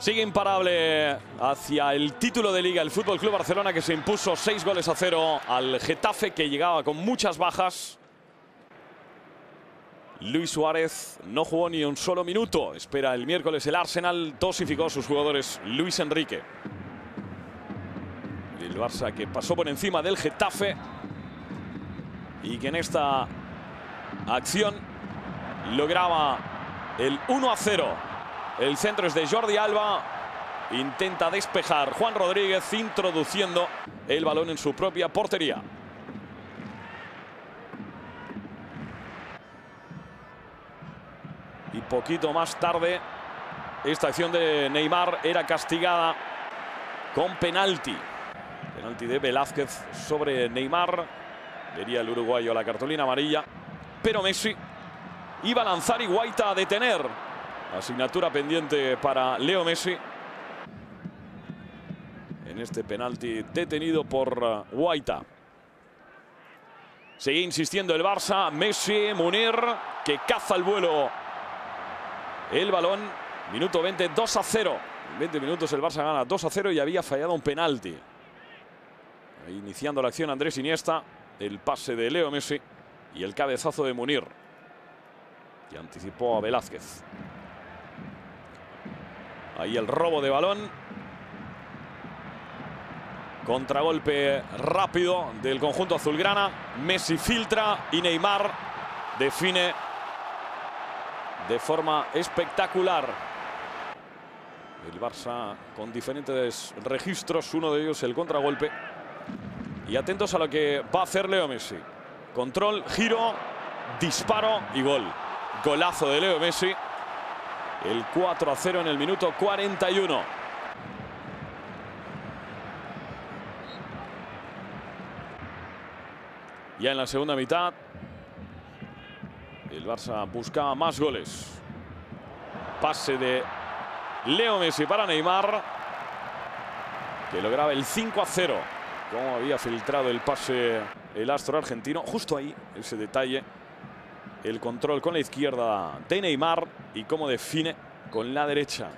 Sigue imparable hacia el título de liga el Fútbol Club Barcelona que se impuso seis goles a cero al Getafe que llegaba con muchas bajas. Luis Suárez no jugó ni un solo minuto. Espera el miércoles el Arsenal. Dosificó a sus jugadores Luis Enrique. El Barça que pasó por encima del Getafe y que en esta acción lograba el 1 a 0. El centro es de Jordi Alba. Intenta despejar Juan Rodríguez introduciendo el balón en su propia portería. Y poquito más tarde, esta acción de Neymar era castigada con penalti. Penalti de Velázquez sobre Neymar. Vería el uruguayo la cartulina amarilla. Pero Messi iba a lanzar y Guaita a detener. Asignatura pendiente para Leo Messi. En este penalti detenido por uh, Guaita. Sigue insistiendo el Barça. Messi, Munir, que caza el vuelo. El balón, minuto 20, 2 a 0. En 20 minutos el Barça gana 2 a 0 y había fallado un penalti. Iniciando la acción Andrés Iniesta. El pase de Leo Messi y el cabezazo de Munir. Que anticipó a Velázquez. Ahí el robo de balón. Contragolpe rápido del conjunto azulgrana. Messi filtra y Neymar define de forma espectacular. El Barça con diferentes registros, uno de ellos el contragolpe. Y atentos a lo que va a hacer Leo Messi. Control, giro, disparo y gol. Golazo de Leo Messi. El 4 a 0 en el minuto 41. Ya en la segunda mitad, el Barça buscaba más goles. Pase de Leo Messi para Neymar, que lograba el 5 a 0. Como había filtrado el pase el astro argentino. Justo ahí, ese detalle. El control con la izquierda de Neymar y cómo define con la derecha.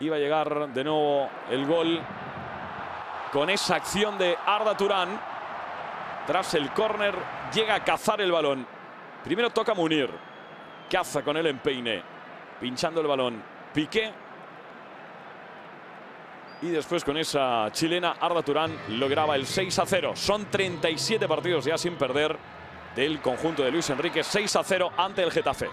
Iba a llegar de nuevo el gol con esa acción de Arda Turán. Tras el córner llega a cazar el balón. Primero toca Munir. Caza con el empeine. Pinchando el balón. Piqué. Y después con esa chilena Arda Turán lograba el 6 a 0. Son 37 partidos ya sin perder del conjunto de Luis Enrique. 6 a 0 ante el Getafe.